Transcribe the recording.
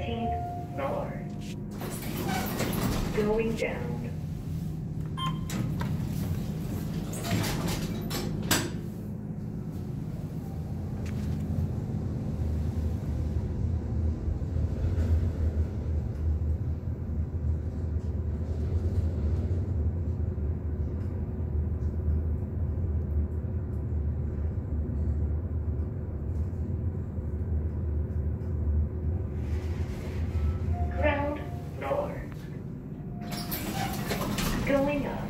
13th floor. Going down. Going up.